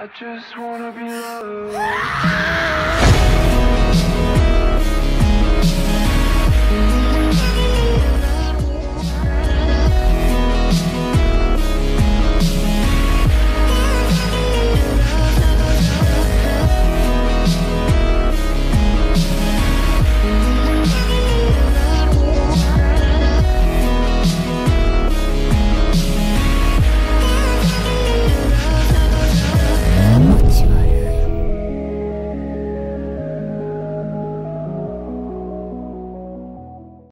I just wanna be loved.